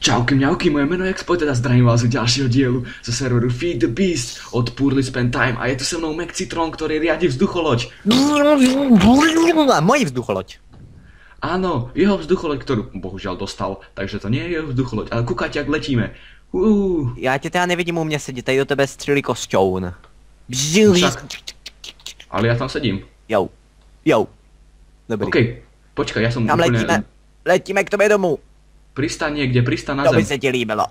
Čauky mňauky, moje meno je Exploited a zdravím vás u ďalšieho dielu zo serveru Feed the Beast od Poorly Spend Time a je tu se mnou Mac Citron, ktorý riadi vzducholoď. Moji vzducholoď. Áno, jeho vzducholoď, ktorú bohužiaľ dostal, takže to nie je jeho vzducholoď, ale kúkajte, jak letíme. Uh, Já tě teda nevidím u mě sedět, tady do tebe střílí kosťoun. Však. ale ja tam sedím. Jo, jo. Dobrý. OK, počkaj, ja som Kam úplne... letíme? Letíme k tobě domů. Pristaň niekde, pristaň na To by zem. se ti líbilo.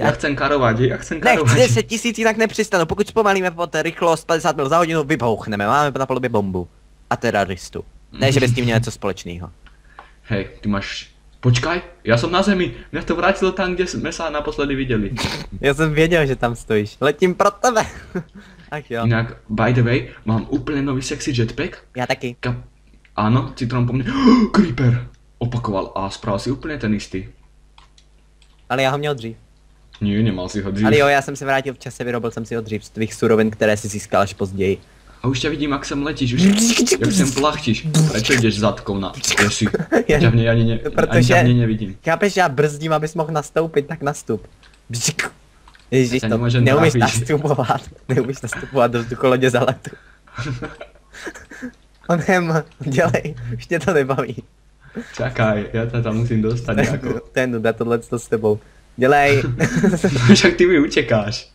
Ja chcem karovať, ja chcem Nech karovať. 10 tisíc jinak nepřistanu, pokud zpomalíme po té rychlost 50 mil za hodinu, vypouchneme, máme na palubě bombu. A teroristu. Ne, že by s tím měl něco společného. Hej, ty máš... Počkaj, ja som na zemi. Mňa to vrátilo tam, kde sme sa naposledy videli. Já jsem věděl, že tam stojíš. Letím pro tebe. Ach jo. Inak, by the way, mám úplne nový sexy jetpack. Já taky. Ka- Áno, Citron po mne. Creeper! Opakoval a spravil si úplne ten istý. Ale já ho měl dřív. Nie, nemal si ho dřív. Ale jo, já jsem se vrátil v čase, vyrobil jsem si ho dřív z tvých surovin, které si získal až později. A už ťa vidím, ak sem letíš, už jak sem plachtíš. Prečo ideš zadkou na... Ja- Ťa v nej ani, ne, ani Protože- v nej nevidím. Chápeš, já brzdím, abys mohl nastoupit, tak nastup. Ježíš, Já to neumíš nastupovat. Neumíš nastupovat do vzducholodě za letu. Onem, dělej, už tě to nebaví. Čakaj, ja ťa tam musím dostať nejako. To je nuda, tohle to s tebou. Dělej. Však ty mi utekáš.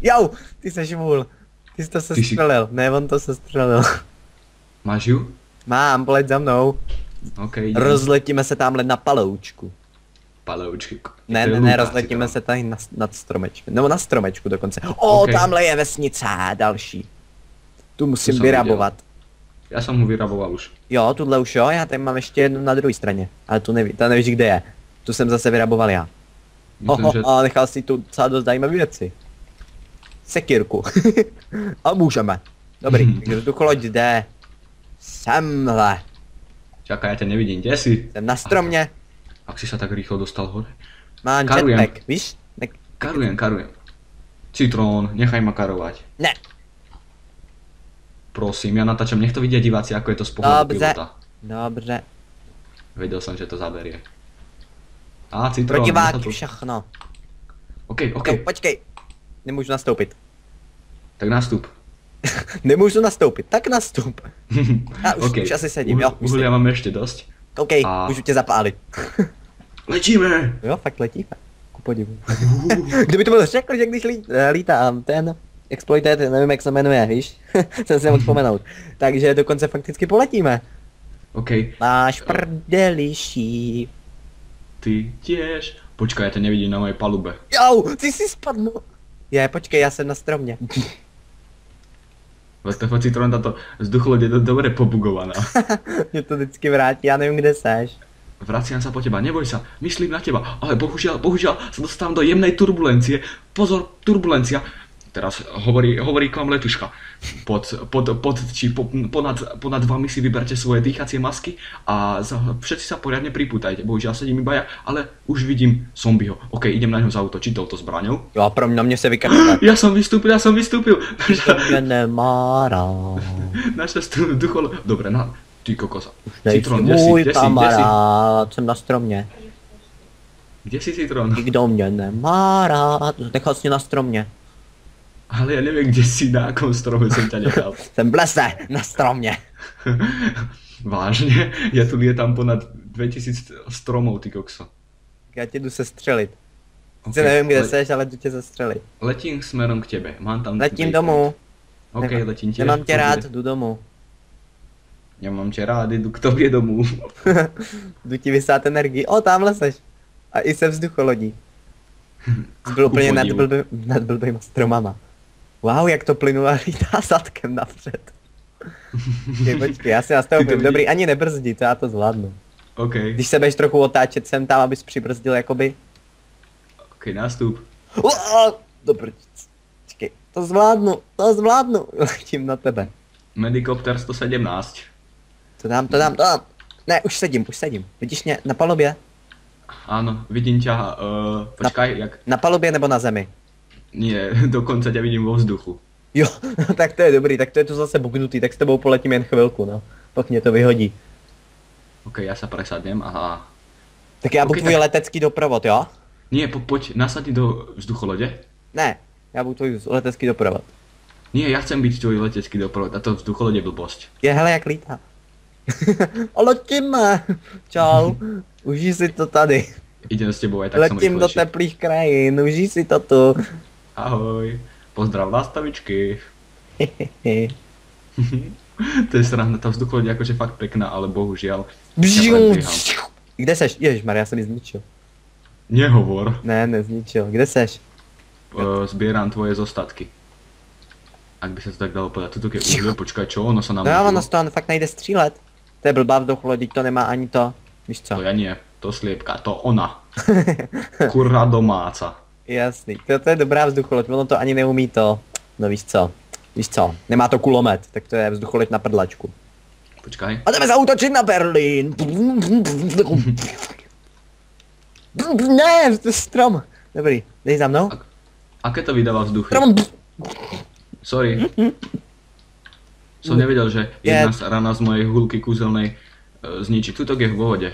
Jau, ty seš vůl. Ty jsi to se Ty jsi- střelil. Ne, on to se střelil. Máš ju? Mám, poleď za mnou. OK, idem. Rozletíme se tamhle na paloučku. Paloučky. Ne, To ne, ne, rozletíme se tady na, nad stromečkem. Nebo na stromečku dokonce. O, Ok. tamhle je vesnice, další. Tu musím vyrabovat. Ja som ho vyraboval už. Jo, tuhle už jo, já tady mám ještě jednu na druhé straně. Ale tu neví, ta nevíš kde je. Tu jsem zase vyraboval já. Myslím, Oho, že... a nechal si tu docela dost zajímavé věci. Sekírku. a můžeme. Dobrý, takže vzducholoď jde. Semhle. Čakaj, ja ťa nevidím. Kde si? Jsem na stromě. Ak si sa tak rýchlo dostal hore? Mám Karujem. jetpack, víš? Ne, Karujem, karujem. Citrón, nechaj ma karovať. ne, Prosím, ja natáčam, nech to vidia diváci, ako je to z pohľadu Dobře. pilota. dobře. Vedel som, že to zaberie. Á, Citrón. Protiváky, to... všechno. OK, OK, Jo, počkej. Nemůžu nastoupit. tak nastup. Nemůžu nastoupit, tak nastup. Já už, OK. už asi sedím, jo. Už Uhlia sedím. mám ešte dosť. OK, A- můžu tě zapálit. Letíme! jo, fakt letíme. Ku podivu. Kdyby to bylo řekl, že když lí, eh, lítám, ten exploited, nevím jak se jmenuje, víš? Jsem si mohl vzpomenout. Takže dokonce fakticky poletíme. OK, Máš prdeliší. ty tiež. Počkaj, ja to nevidím na mojej palube. Jau, ty si spadnul. Je, počkej, já jsem na stromě. VTF Citrón, táto vzducholoď je do- dobre pobugovaná. Mě to vždycky vrátí, já nevím, kde seš. Vraciam sa po teba, neboj sa, myslím na teba, ale bohužiaľ, bohužiaľ sa dostávam do jemnej turbulencie. Pozor, turbulencia. Teraz hovorí, hovorí k vám letuška. Pod, pod, pod, či po, ponad, ponad vami si vyberte svoje dýchacie masky a za, všetci sa poriadne pripútajte. Bohužiaľ sedím iba ja, ale už vidím zombiho. OK, idem na ňo zautočiť touto zbraňou. Jo, a pro na mě se vykašle. Ja som vystúpil, ja som vystúpil. Mě nemá rád. Naša vzduchol... Dobre, na... Ty kokosa. Citron, kde si, kde si, kde si? kamarád, jsem na stromě. Kde si Citron? Nikdo mě nemá rád, nechal jsi mě na stromě. Ale ja neviem, kde si, na akom strome som ťa nechal. Jsem v lese, na stromě. Vážne? Ja tu lietam ponad 2000 stromov, ty kokso. Já tě jdu sestřelit. Ok, Sice nevím, kde le- seš, ale jdu tě sestřelit. Letím smerom k tebe. Mám tam... Letím domů. OK, Nemám- letím tiež. Nemám tě rád, jdu domů. Nemám tě rád, jdu k tobě domů. jdu ti vysát energii. O, tamhle seš. A i se vzducholodí. Jsi byl úplně nad, blbý, nad blbýma stromama. Wow, jak to plynule lítá zadkem napřed. Počkej, počkej, já si Ty nastavím, dobrý, ani nebrzdí, to já to zvládnu. OK, Když se budeš trochu otáčet sem tam, abys přibrzdil jakoby. OK, nástup. Uá, Do prčic. Počkej, to zvládnu, to zvládnu. Letím na tebe. Medicopter 117. To dám, to dám, to dám. Ne, už sedím, už sedím. Vidíš mě na palubě? Áno, vidím ťa, uh, počkaj, jak... Na palubě nebo na zemi? Nie, dokonce ťa vidím vo vzduchu. Jo, tak to je dobrý, tak to je tu zase bugnutý, tak s tebou poletím jen chvilku, no. Pak mě to vyhodí. OK, ja sa presadnem, aha. Tak já budu Ok, tvůj tak- letecký doprovod, jo? Nie, po, poď nasadiť do vzducholode. Ne, já budu tvůj letecký doprovod. Nie, ja chcem byť tvoj letecký doprovod a to vzducholode je blbosť. Je hele jak lítá. Letíme. Čau. Užij si to tady. Idem s tebou aj tak Letím do teplých krajín, užij si to tu. Ahoj. Pozdrav nastavičky. to je sranda, tá vzducholoď je akože fakt pekná, ale bieham. Kde seš? Ježišmarja, já jsem ji zničil. Nehovor. Ne, nezničil. Kde seš? Uh, zbieram tvoje zostatky. Ak by sa to tak dalo povedať. Tuto keď už počkaj, čo? Ono sa nám No ono z toho fakt nejde střílet. To je blbá vzducholod, teď to nemá ani to. Víš co? To ja nie. To sliepka, to ona. Kurva domáca. Jasný, to, to je dobrá vzducholoď, ono to ani neumí to. No víš co? Víš co? Nemá to kulomet, tak to je vzducholoď na prdlačku. Počkaj. A jdeme zautočit na Berlín. Ne, to je strom. Dobrý, dej za mnou. Aké to vydáva vzduchy? Strom. Sorry. Som nevedel, že jedna z rana z mojej hulky kúzelnej e, zničí. Tutok je v pohode.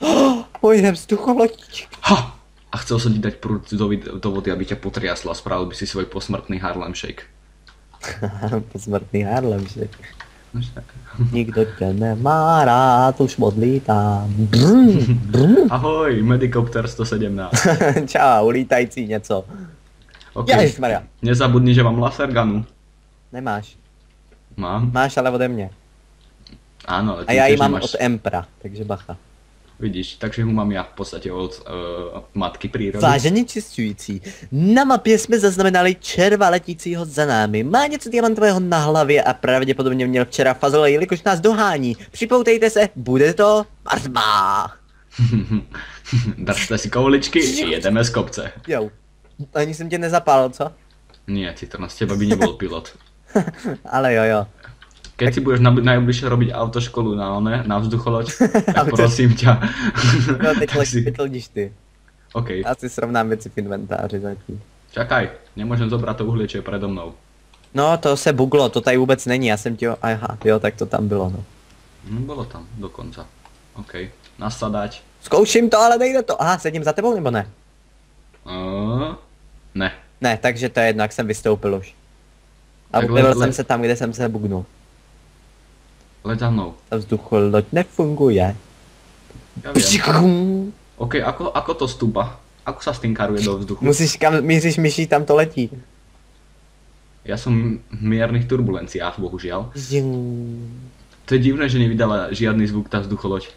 Moje vzducholoď. Ha! A chcel som ti dať prúd do, vody, aby ťa potriasla. Spravil by si svoj posmrtný Harlem Shake. Posmrtný Harlem, že? No. Nikdo tě nemá rád, už odlítám. Brum, brum. Ahoj, Medicopter 117. Čau, lítající něco. OK. Ježišmarja. Nezabudni, že mám laser gunu. Nemáš. Mám? Máš ale ode mě. Áno, ale A já ji mám od Empra, takže bacha. Vidíš, takže ho mám ja v podstate od uh, matky prírody. Vážení čistující, na mapě jsme zaznamenali červa letícího za námi. Má něco diamantového na hlavě a pravděpodobně měl včera fazol, jelikož nás dohání. Připoutejte se, bude to Marzba. Držte si kouličky, jedeme z kopce. Jo. Ani jsem tě nezapálil, co? Nie, ty to z teba by nebol pilot. Ale jo, jo. Keď si budeš na, najbližšie robiť autoškolu na one, na vzducholoď, tak prosím ťa. No teď, tak si... ldiš ty. OK, Já si srovnám věci v inventáři zatím. čakaj, nemôžem zobrať to uhlie, čo je predo mnou. No to se buglo, to tady vůbec není, já jsem ti ho... Aha, jo, tak to tam bylo, no. Hm, bolo tam, dokonca. OK, nasadať. Zkouším to, ale nejde to. Aha, sedím za tebou nebo ne? Uh, ne. Ne, takže to je jedno, jak jsem vystoupil už. A Tak le- jsem se tam, kde jsem se bugnul. Leď za mnou. Ta vzducholoď nefunguje. Ja viem. OK, ako, ako to stúpa? Ako sa stinkaruje do vzduchu? Musíš kam míříš myší, tam to letí. Ja som v miernych turbulenciách, bohužiaľ. Žing. To je divné, že nevydala žiadny zvuk tá vzducholoď.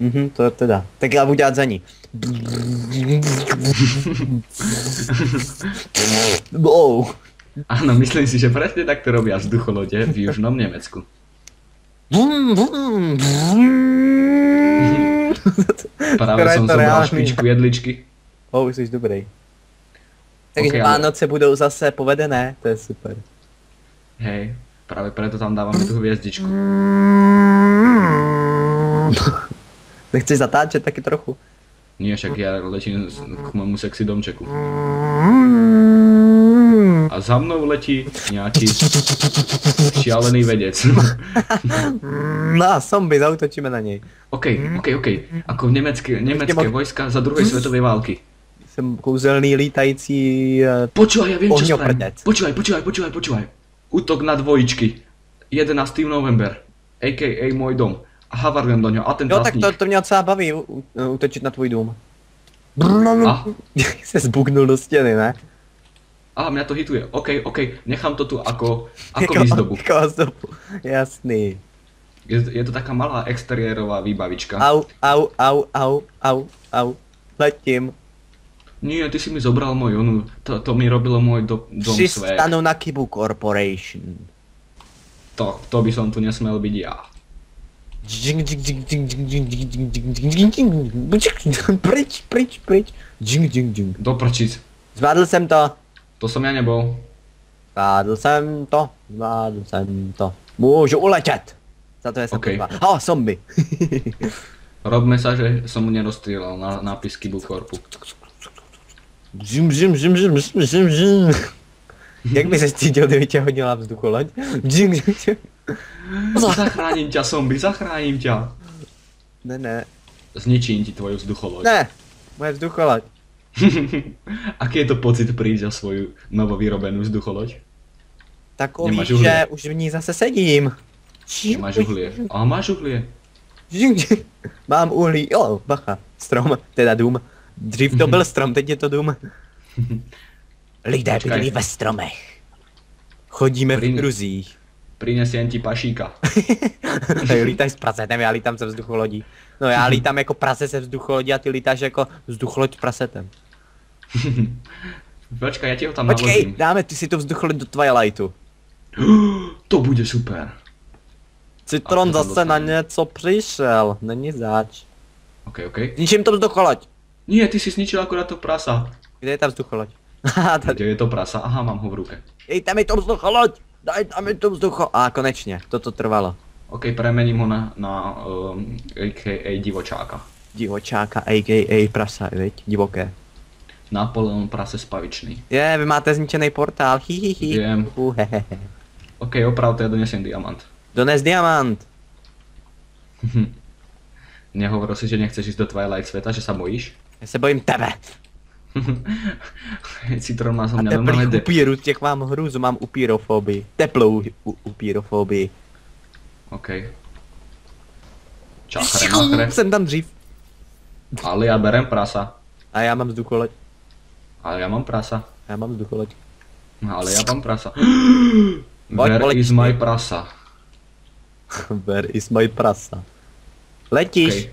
Mhm, to teda. Tak já budu dělat za ní. Wow. Áno, myslím si, že presne takto robia vzducholode v južnom Nemecku. Vum, vum, vum. Právě jsem zobral špičku jedličky. Oh, jsi dobrý. Takže okay, Vánoce ale... budou zase povedené, to je super. Hej, právě proto tam dáváme tu hvězdičku. Nechceš zatáčet taky trochu? Ne, však já letím k mému sexy domčeku. A za mnou letí nejaký šialený vedec. No a zombie, zautočíme na něj. OK, OK, OK. Ako Ještě mo- vojska za druhej svetovej války. Jsem kouzelný lítající... eh, Počúvaj, ja viem, čo spravím. Počúvaj, počúvaj, počúvaj, počúvaj. Útok na dvojičky. 11. november. A.k.a. môj dom. A havarem do ňoho. Jo, tak to, Atentátník. to mě docela baví, útočit na tvůj dům. A, se zbugnul do stěny, ne? a mě to hituje, OK, OK, nechám to tu jako, jako výzdobu. Ako výzdobu, jasný. Je, je to taká malá exteriérová výbavička. Au, au, au, au, au, au, letím. Nie, ty si mi zobral môj onu, to, to mi robilo môj do, dom své. Přistanu na Kibu Corporation. To, to by som tu nesmel byť ja. Pryč, pryč, pryč. Do prčic. džing. Doprčic. Zvládl jsem to. To som ja nebol. Zvládl jsem to. Zvládl jsem to. Můžu uletět. Za to je jsem Ok. okay. Oh, zombie. Robme sa, že som mu nerozstrieľal na nápis Kibu Corpu. Žim, žim, žim, žim, žim, žim, žim. Jak by se cítil, kdyby tě hodila vzducholoď? Žim, žim, žim. Zachránim ťa, zombie, zachránim ťa. Ne, ne. Zničím ti tvoju vzducholoď. Ne, moje vzducholoď. Aký je to pocit prísť o svoju novovyrobenú vzducholoď? Takový, Nemáš uhlie. že už v ní zase sedím. Máš uhlie. A máš uhlie. Mám uhlí, jo, bacha, strom, teda dům. Dřív to byl strom, teď je to dům. Lidé Počkaj. bydlí ve stromech. Chodíme v Prin- kruzích. Prinesiem ti pašíka. Tak lítáš s prasetem, já lítám se vzducholodí. No já lítám jako prase se vzducholodí a ty lítáš jako vzducholoď s prasetem. Počkaj, ja ti ho tam Počkej, naložím. dáme ty si to vzducholoď do Twilightu. To bude super. Citron tam zase na něco přišel, není zač. OK, OK. Ničím to vzducholoď. Nie, ty si zničil akorát to prasa. Kde je ta vzducholoď? Tady. Kde je to prasa? Aha, mám ho v ruke. Dejte mi to vzducholoď! Dajte mi to vzducho... A konečně, toto trvalo. OK, premením ho na, na um, a.k.a. divočáka. Divočáka, a.k.a. prasa, viď? Divoké. Napoleon prase spavičný. Je, vy máte zničený portál, hihihi. Viem. Uhehehe. OK, opravdu ja donesiem diamant. Dones diamant. Nehovoril si, že nechceš ísť do Twilight sveta, že sa bojíš? Já se bojím tebe. Citron má zo A mňa normálne teplých de... upírů, těch mám hrůzu, mám upírofobii. Teplou upírofobii. OK. Čachre, machre. Jsem tam dřív. Ale ja berem prasa. A já mám vzducholoď. Ale ja mám prasa. Já mám vzducholoď. Ale ja mám prasa. Pojď, Where poletíš is my prasa? Where is my prasa? Letíš. OK.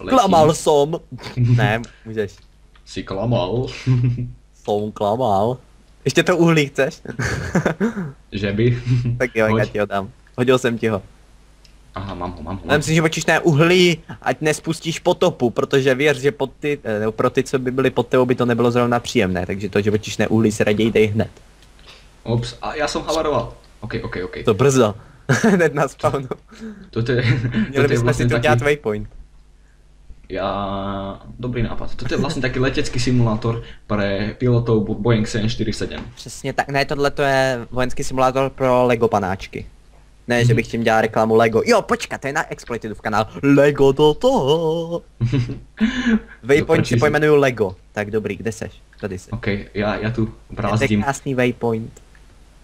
Letím. Klamal som. ne, můžeš. Si klamal. Som klamal. Ještě to uhlí chceš? že by. tak jo, já Hoď. ti ho dám. Hodil jsem ti ho. Aha, mám ho, mám ho. Vem si živočišné uhlí, ať nespustíš potopu, protože věř, že pod ty, eh, nebo pro ty, co by byli pod tebou, by to nebylo zrovna příjemné, takže to živočišné uhlí se raději dej hned. Ups, a ja som havaroval. OK, OK, OK. To brzo. hned na spawnu. Toto je, Měli je bychom si vlastne to taký... dělat waypoint. Ja... Dobrý nápad. Toto je vlastne taký letecký simulátor pre pilotov Bo- Boeing 747. Přesně tak, ne, tohle to je vojenský simulátor pro Lego panáčky. Ne, že bych tím dělal reklamu Lego. Jo, počkat, to je na Exploitedův kanál. Lego do toho. Waypoint si pojmenuju Lego. Tak dobrý, kde seš? Tady jsi. OK, ja, ja tu To je brázdím. krásný waypoint.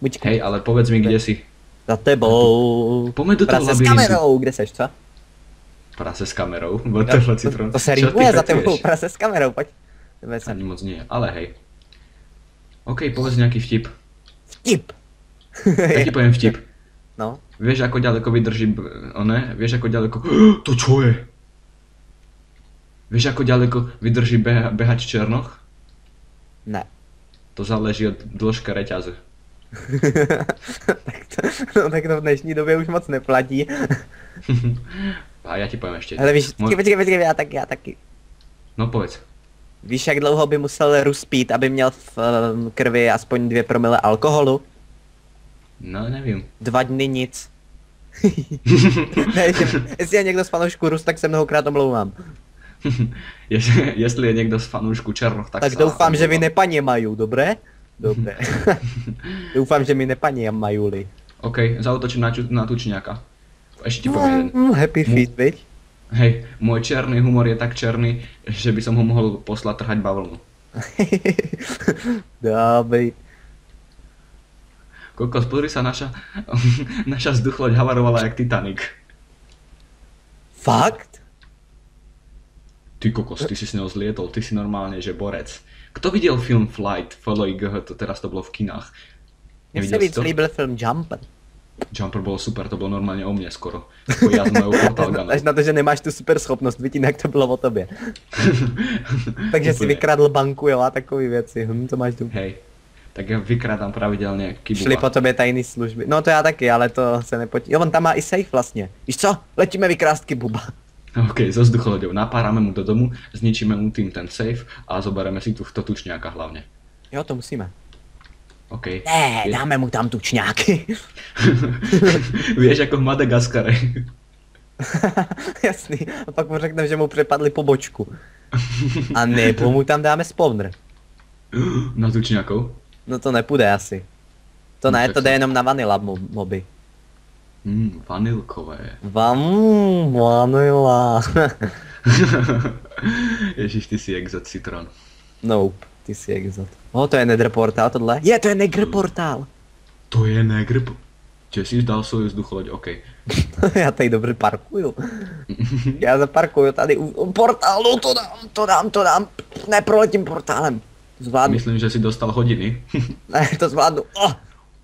Buď Hej, ale povedz mi, kde si. za tebou. Poďme do toho Prase s kamerou, kde seš, co? Prase s kamerou. Bo tohle citron. To, to se rýmuje za tebou, prase s kamerou, pojď. Jdeme Ani moc nie, ale hej. OK, povedz nejaký vtip. Vtip. Ja ti poviem vtip. no, Vieš, ako ďaleko vydrží, one? Vieš, ako ďaleko... To čo je? Vieš, ako ďaleko vydrží beha, behať černoch? ne. To záleží od dĺžky reťaze. tak, to, no, tak to v dnešní době už moc neplatí. A ja ti poviem ešte. Ale víš, Môj- počkej, počkej, já taky, já taky. No povedz. Víš, jak dlouho by musel Rus pít, aby měl v um, krvi aspoň dvě promile alkoholu? No, nevím. Dva dny nic. ne, jestli, jestli je někdo z fanoušků Rus, tak se mnohokrát omlouvám. Jestli, jestli je niekto z fanúšku černoch, tak Tak sa doufám, že vy omlouvám. nepaněmajú, dobré? Dobré. doufám, že mi nepaněmajuli. OK, zautočím na, na tučňaka. Ešte ti. Mm, happy feet, viď? Hej, môj černý humor je tak černý, že by som ho mohol poslať trhať bavlnu. Dobrý. Kokos, pozri sa, naša, naša vzduchloď havarovala jak Titanic. Fakt? Ty kokos, ty si s ňou zlietol, ty si normálne, že borec. Kto videl film Flight, FLIGH, to teraz to bolo v kinách. Mně se Nevidel si víc líbil film Jumper. Jumper bolo super, to bolo normálne o mne skoro. Ako ja s mojou portal. Až na to, že nemáš tu super schopnost, vidí, jak to bylo o tobě. Takže si vykradl banku, jo, a takové věci. Hm, to máš tu. Hej, tak ja vykrádám pravidelne Šli kibuba. po tobě tajné služby. No to já taky, ale to se nepotí. Jo, on tam má i safe vlastně. Víš co? Letíme vykrást kybuba. OK, zo vzducholoďou. Napárame mu do domu, zničíme mu tým ten safe a zobereme si tu to tučňáka hlavne. Jo, to musíme. OK. Ne, Je- dáme mu tam tučňáky. Vieš, ako v Madagaskare. Jasný. A pak mu řekneme, že mu přepadli pobočku. A nebo mu tam dáme spawner. Na tučňákov? No to nepůjde asi. To No, ne, to jde jenom na vanilla mo- moby. Mm, vanilkové. Vám, vanila. Ježíš, ty si exot citron. nope, ty jsi exot. O, to je nether portál tohle? Je, to je negr portál. To je negr... Jsi dal svou vzducholoď, OK. Já tady dobře parkuju. Já zaparkuju tady u, u portálu, to dám, to dám, to dám. Ne, proletím portálem. Zvládnu. Myslím, že si dostal hodiny. Ne, to zvládnu. Oh,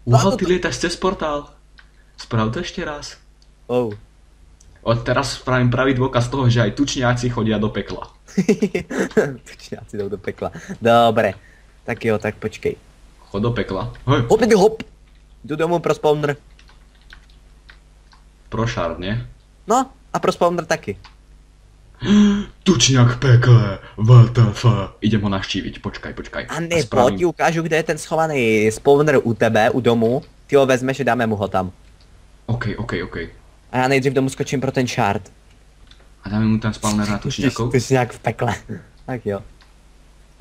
wow, ty lietaš cez portál. Sprav to ešte raz. oh. Od teraz spravím pravý dôkaz toho, že aj tučňáci chodia do pekla. Tučňáci jdou do pekla. Dobré. Tak jo, tak počkej. Chod do pekla. Hej, Hop, hop. Jdu domů pro spawner. pro šard, nie? No, a pro spawner taky. Tučňák v pekle, WTF. Idem ho navštíviť, počkaj, počkaj. A ne, pojď ti ukážu, kde je ten schovaný spawner u tebe, u domu. Ty ho vezmeš a dáme mu ho tam. OK, OK, OK. A já nejdřív domů skočím pro ten shard. A dáme mu ten spawner na tučňákov. Ty jsi nějak v pekle. tak jo.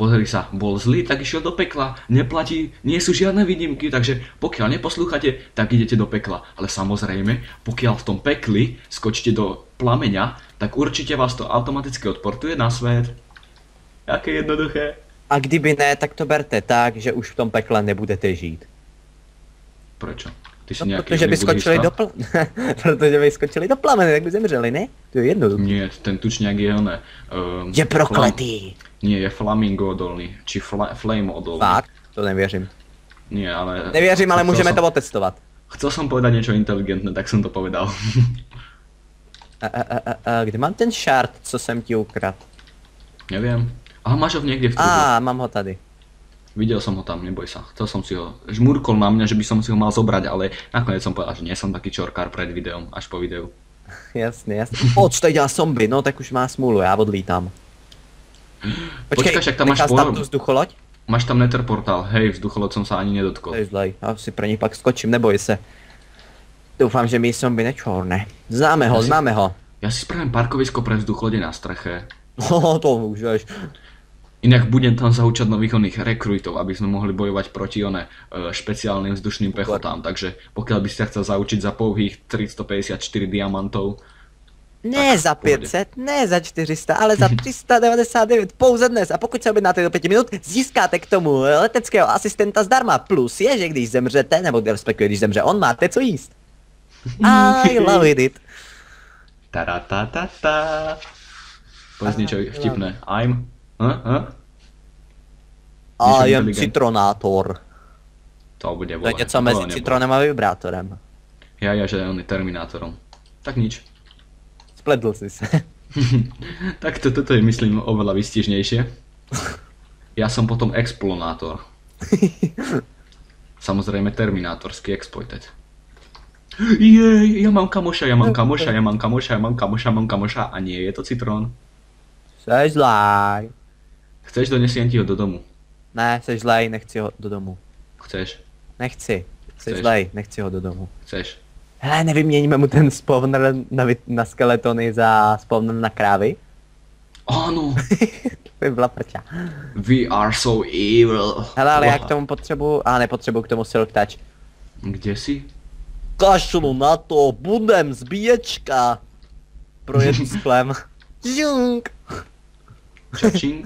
Pozri sa, bol zlý, tak išiel do pekla. Neplatí, nie sú žiadne výnimky, takže pokiaľ neposlúchate, tak idete do pekla. Ale samozrejme, pokiaľ v tom pekli skočíte do plameňa, tak určite vás to automaticky odportuje na svet. Aké jednoduché. A kdyby ne, tak to berte tak, že už v tom pekle nebudete žít. Prečo? Ty si No, protože by skočili do pl... protože by skočili do plamene, tak by zemřeli, ne? To je jednoduché. Nie, ten tučňák je oné. Um, Je prokletý. Nie, je flamingo odolný. Či fla, flame odolný. Fakt? To nevěřím. Nie, ale... Nevěřím, ale můžeme som, to otestovat. Chcel som povedať niečo inteligentné, tak som to povedal. A, a, a, a, kde mám ten shard, co jsem ti ukrad? Neviem. Aha, máš ho niekde v trubu. A, mám ho tady. Videl som ho tam, neboj sa. Chcel som si ho, žmurkol na mňa, že by som si ho mal zobrať, ale nakoniec som povedal, že nie som taký čorkár pred videom, až po videu. Jasně, jasně. Pojď, tady dělá zombie, no tak už má smůlu, já odlítám. Počkej, však tam máš tam tu vzducholoď? Máš tam nether portál, hej, vzducholod som sa ani To nedotkol. je zlej, já si pro něj pak skočím, neboj se. Doufám, že mi zombie nečorne. Známe ho, Já si- známe ho. Ja si spravím parkovisko pre vzducholode na streche. No, to můžeš. Inak budem tam zaučať nových oných rekrutov, aby sme mohli bojovať proti one e, špeciálnym vzdušným pechotám. Takže pokiaľ by ste chcel zaučiť za pouhých 354 diamantov, Ne za v pohodě. 500, ne za 400, ale za 399 pouze dnes. A pokud se objednáte do 5 minut, získáte k tomu leteckého asistenta zdarma. Plus je, že když zemřete, nebo respektive když zemře on, máte co jíst. I love it. Taratatata. Povedz niečo Aha, vtipné. I'm... Huh? Huh? A Niečo jem inteligentné. citronátor. To bude To je vole. něco to mezi citronem a vibrátorem. Ja, ja, že on je Terminátorom. Tak nič. Spletl si se. tak to, toto je myslím oveľa vystižnejšie. Ja som potom explonátor. Samozrejme terminátorský exploited. Jej, ja mám kamoša, ja mám kamoša, ja mám kamoša, ja mám kamoša, mám kamoša a nie je to citrón. Seš zlaj. Chceš, donesiem ti ho do domu. Ne, seš zlej, nechci ho do domu. Chceš, Nechci. Chceš. zlej, nechci ho do domu. chceš. Hele, nevyměníme mu ten spawner na, na skeletony za spawner na krávy? Áno, To by byla prča. we are so evil. Hele, ale já k tomu potřebuji, a nepotřebuji k tomu silk touch. Kde si? Kašlu na to, budem zbíječka. Projet sklem. Žunk. Čačing?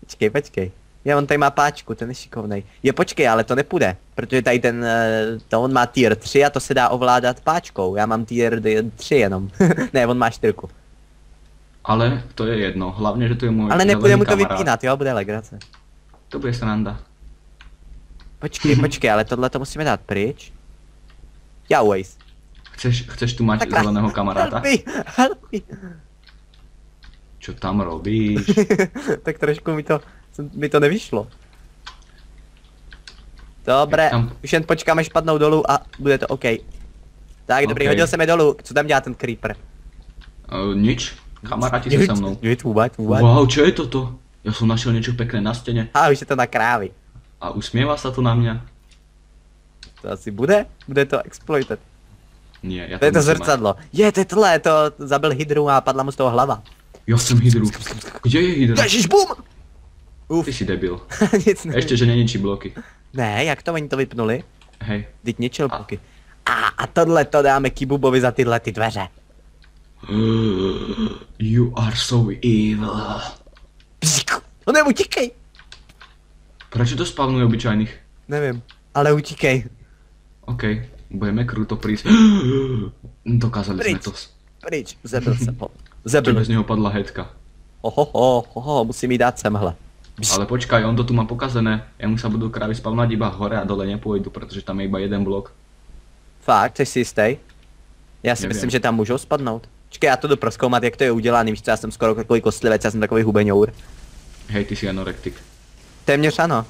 Počkej, počkej. Já on tady má páčku, ten je šikovnej. Je počkej, ale to nepůjde, protože tady ten, eh, to on má tier 3 a to se dá ovládat páčkou. Já mám tier 3 jenom. ne, on má čtyřku. Ale to je jedno, hlavne, že tu je môj Ale nebude zelený mu to kamarát. vypínat, jo, bude legrace. To bude sranda. Počkej, počkej, ale tohle to musíme dát pryč. Já Waze. Chceš, chceš tu mať zeleného kamaráta? Help me. Čo tam robíš? tak trošku mi to, mi to nevyšlo. Dobré, tam- už jen počkám, až padnou dolů a bude to OK. Tak, dobrý, OK. hodil se mi dolů. Co tam dělá ten creeper? Uh, nič, kamaráti sa so mnou. Nic, vůbec, vůbec. Wow, čo je toto? Ja som našiel niečo pekné na stene A už je to na krávy. a usmieva sa to na mňa. To asi bude? Bude to exploited. Nie, ja To je to zrcadlo. Je, to je tohle, to zabil hydru a padla mu z toho hlava. Ja som hydru. Kde je hydra? Ježiš, bum! Ty si debil. Nic ne. Ešte, že neničí bloky. Ne, jak to oni to vypnuli? Hej. Teď ničil A- bloky. A, a tohle to dáme Kibubovi za tyhle ty dveře. You are so evil. Psíku, no ne, utíkej. Proč to spavnuje obyčajných? Nevím, ale utíkej. OK, budeme kruto prísť. Dokázali Pryč. to. Pryč, zebil se po. Čo Zebil. bez neho padla headka. Ohoho, oho, musím jí dát semhle. Ale počkaj, on to tu má pokazené. Jemu sa budú krávy spavnať iba hore a dole nepôjdu, pretože tam je iba jeden blok. Fakt, jsi si jistý? Já si Nevím. myslím, že tam můžou spadnout. Počkej, já to jdu proskoumat, jak to je udělané, víš co, já jsem skoro takový kostlivec, já jsem takový hubeňour. Hej, ty si anorektik. Téměř ano.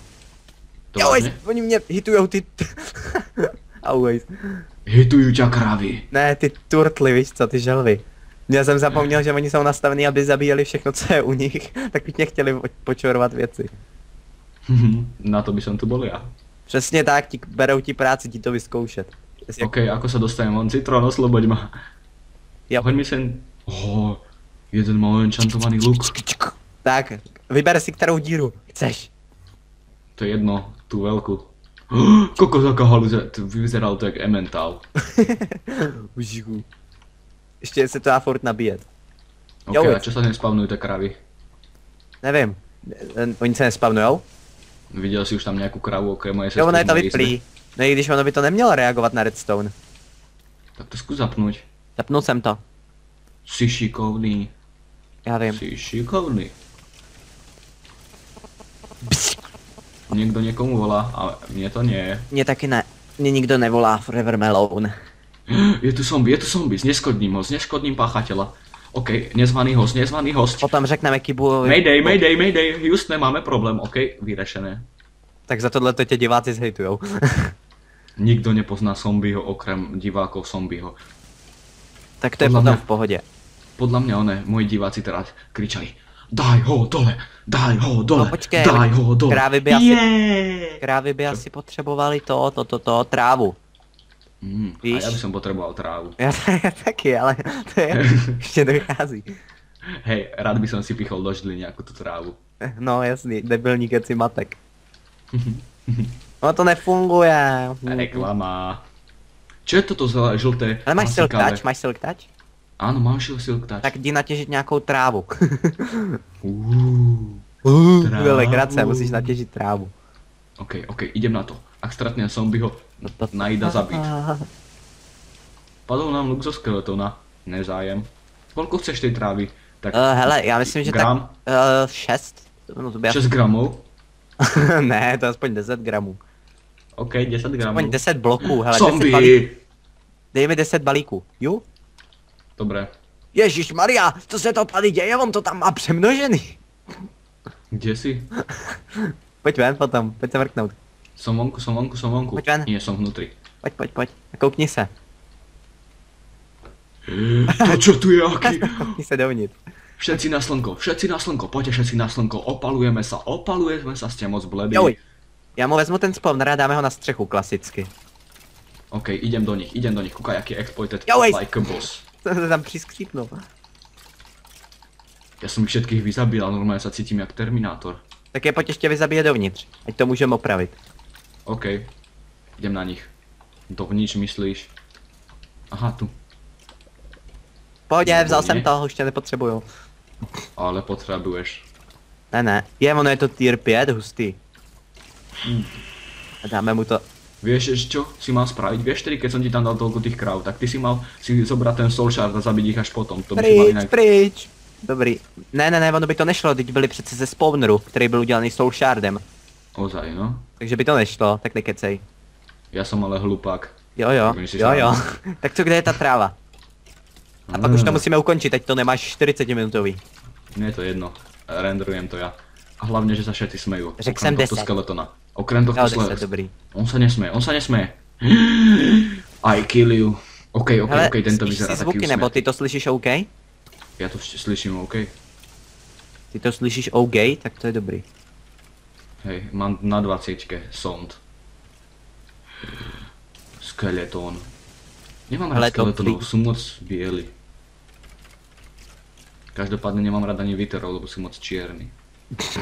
To Jo, oni mě hitujou ty... Always. Hitujú ťa krávy. Ne, ty turtly, víš co, ty želvy. Já jsem zapomněl, že oni jsou nastavení, aby zabíjeli všechno, co je u nich, tak by mě chtěli po- počorovat věci. Na to by som tu bol ja. Přesně tak, ti berou ti práci ti to vyzkoušet. Jestli- OK, ako sa dostanem on? Citron, osloboď ma. Jo. Hoď mi sen... Oh, jeden mal enchantovaný luk. Tak, vyber si kterou díru chceš. To je jedno, tú veľkú. Kokos aká haluze, vyzeral to jak Emmental. Užichu. Ještě se to dá furt nabíjet. OK, Jo, a čo sa nespavnujú tie krávy? Nevím. Oni se nespavnujou? Videl si už tam nejakú kravu okrem mojej Jo, ono je to Marisy? vyplý. No i když ono by to nemělo reagovat na redstone. Tak to skús zapnúť. Zapnul jsem to. Si šikovný, Já vím. si šikovný. Niekto niekomu volá, a mne to nie je. Mě taky ne. Mě nikdo nevolá Forever Melone. Je tu zombie, je tu zombie, zneškodním ho, zneškodním páchateľa. OK, nezvaný host, nezvaný host. Potom řekneme Kibuovi. Mayday, mayday, mayday, Houston, máme problém, OK, vyřešené. Tak za tohle to tě diváci zhejtujou. Nikdo nepozná zombieho okrem divákov zombieho. tak to je Podle potom mě- v pohodě. Podľa mňa one, moji diváci teraz kričali Daj ho dole, daj ho dole, No počkej, daj ho dole. krávy by asi- Yeah! Krávy by asi potřebovali to, to, to, to, trávu. Mm, a Víš? ja by som potreboval trávu. Já, já taky, ale to je, ještě dochází. Hej, rád by som si pichol do ždly nejakú tú trávu. No jasný, debilní keci matek. No to nefunguje. Reklama. Čo je toto za žlté? Ale máš silk touch, máš silk touch? Áno, mám šil silk touch. Tak jdi natěžit nějakou trávu. Uuu. Uh, to je legrace, musíš natěžit trávu. OK, OK, idem na to. Ak stretnem zombieho, No to... najda zabiť. Padol nám luk zo skeletona. Nezájem. Koľko chceš tej trávy? Tak Uh, hele, já myslím, že gram, tak... Uh, šest? No to by 6 gramov. ne, to je aspoň 10 gramů. OK, 10 gramov. Aspoň 10 bloků, hele, 10 balíků. Zombie! Dej mi 10 balíků. Jo? Dobre. Ježíš Maria, co se to tady děje, on to tam má přemnožený. Kde si? Pojď ven potom, pojď se vrknout. Som vonku, som vonku, som vonku. Pojď ven. Nie, som vnútri. Pojď, pojď, pojď. A koukni se. To čo tu je aký? Koukni se dovnitř. Všetci na slnko, všetci na slnko, poďte všetci na slnko, opalujeme sa, opalujeme sa, ste moc bledí. Joj. Já mu vezmu ten spawner a dáme ho na střechu, klasicky. OK, idem do nich, idem do nich, kúkaj, aký je exploited Joj. like a boss. To se tam přiskřípnul. Som ich všetkých vyzabíjal, normálne sa cítim jak Terminátor. Tak je pojď ještě vyzabíjet dovnitř, ať to můžeme opravit. OK, idem na nich. Dovnitř myslíš? Aha, tu. Pohodě, vzal jsem to, už tě nepotřebuju. Ale potrebuješ. Ne, ne, je, ono je to tier 5, hustý. A dáme mu to, Vieš, čo si mal spraviť? Vieš, tedy keď som ti tam dal toľko tých kráv, tak ty si mal si zobrať ten soul shard a zabiť ich až potom. To by si mal pryč, inak... pryč. Dobrý. Ne, ne, ne, ono by to nešlo, teď byli přece ze spawneru, který byl udělaný soul shardem. Ozaj, no. Takže by to nešlo, tak nekecej. Ja som ale hlupák. Jo, jo, jo, jo. tak co, kde je ta tráva? A pak už to musíme ukončit, teď to nemáš 40 minutový. Je to jedno. Renderujem to ja. A hlavne, že sa všetci smejú. Řekl jsem tohto 10. skeletona. Okrem Jo, skeletona. 10, dobrý. On sa nesmeje, on sa nesmeje. I kill you. OK, OK, Hele, OK, tento vyzerá si taký zvuky, nebo ty to slyšíš OK? Ja to slyším, OK. Ty to slyšíš OK, tak to je dobrý. Hej, mám na 20 sond. Skeleton. Nemám rád to skeletonov, sú moc bieli. Každopádne nemám rád ani viterov, lebo sú moc čierni.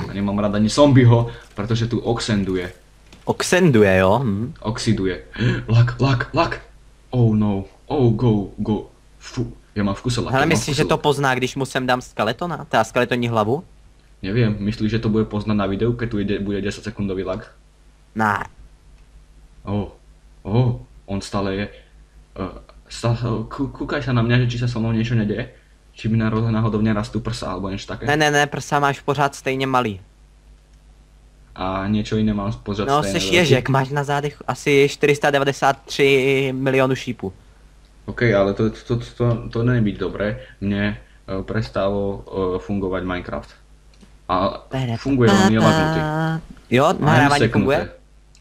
A nemám rád ani zombieho, pretože tu oxenduje. Oxenduje, jo? Hm. Oxiduje. Lak, lak, lak. Oh no. Oh, go, go. Fu, já mám v kuse laky, Hele, mám v myslíš, že to pozná, když mu sem dám skeletona? Teda skeletonní hlavu? Neviem, myslíš, že to bude poznať na videu, keď tu ide, bude 10 sekundový lag? Ne. Oh, oh, on stále je... Uh, stále, sa na mňa, že či sa so mnou niečo nedeje. Či mi náhodou, nerastú prsa alebo niečo také. Ne, ne, ne, prsa máš pořád stejně malý. A niečo iné mám pořád No, stejné jsi veľký. ježek, máš na zádech asi 493 milionů šípů. OK, ale to, to, to, to, to není byť dobré. Mne uh, prestalo uh, fungovať Minecraft. A funguje veľmi lagnutý. Jo, nahrávání funguje?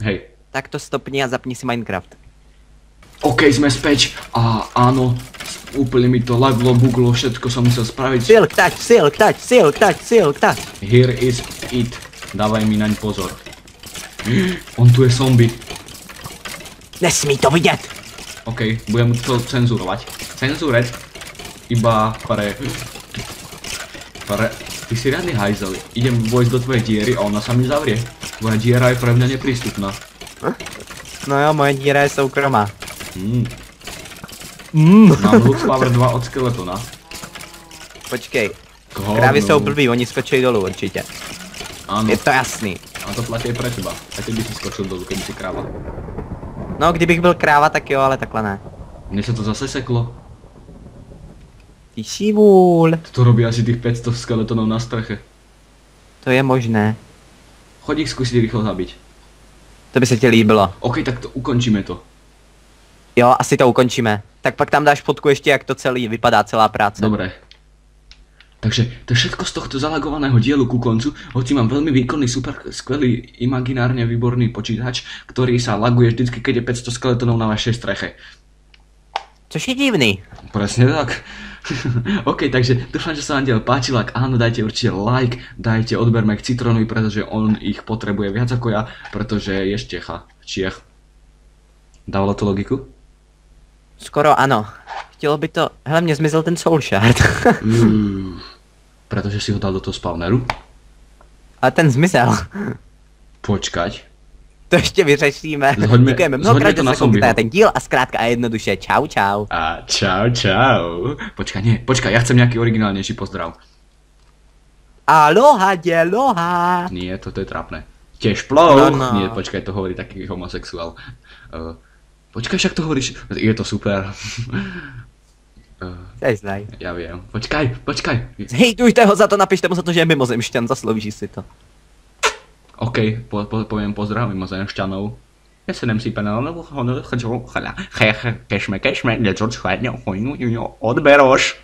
Hej. Tak to stopni a zapni si Minecraft. OK, sme späť. A áno, úplne mi to laglo, buglo, všetko som musel spraviť. Silk touch, silk touch, silk touch, silk touch. Here is it. Dávaj mi naň pozor. On tu je zombie. Nesmí to vidět. OK, budem to cenzurovať. Cenzuret. Iba pre... Pre... Ty si riadny hajzel. Idem vojsť do tvojej diery a ona sa mi zavrie. Tvoja diera je pre mňa neprístupná. No jo, moje díra je soukromá. Hmm. Mm. Mám Lux Power 2 od Skeletona. Počkej, krávy jsou blbý, oni skočí dolů určitě. Áno, Je to jasný. a to platí pre teba. A ty by si skočil dolu, keby si kráva. No, kdybych byl kráva, tak jo, ale takhle ne. Mne sa to zase seklo. Ty šívůl. To robí asi tých 500 skeletonov na streche. To je možné. Choď ich skúsiť rýchlo zabiť. To by se ti líbilo. OK, tak to ukončíme to. Jo, asi to ukončíme. Tak pak tam dáš fotku ještě, jak to celý vypadá, celá práce. Dobre. Takže to je všetko z tohto zalagovaného dielu ku koncu, hoci mám veľmi výkonný, super, skvelý, imaginárne výborný počítač, ktorý sa laguje vždycky, keď je 500 skeletonov na vašej streche. Což je divný. Presne tak. OK, takže dúfam, že sa vám diel páčil, ak áno, dajte určite like, dajte odberme k Citronovi, pretože on ich potrebuje viac ako ja, pretože je z Čecha. Čiech. Dávalo to logiku? Skoro ano. Chtělo by to... Hele, mě zmizel ten soul shard. Mm, pretože si ho dal do toho spawneru? Ale ten zmizel. Počkať. To ještě vyřešíme. Zhoďme- Děkujeme mnohokrát, to že zombieho. ten díl a zkrátka a jednoduše čau čau. A čau, čau. Počkaj, nie, počkaj, ja chcem nejaký originálnejší pozdrav. Aloha, děloha. Nie, toto je trápne. Tiež plouch. No, no. Nie, počkaj, to hovorí taký homosexuál. Uh, počkaj, však to hovoríš. Je to super. uh, Neznaj. ja viem. Počkaj, počkaj. Hejtujte ho za to, napište mu za to, že je mimozemšťan, zaslouží si to. OK, po, po, poviem pozdrav mimozemšťanov. Ja se nem si penal, nebo chodil, chodil, chodil, kešme, kešme, něco schválně, odberoš.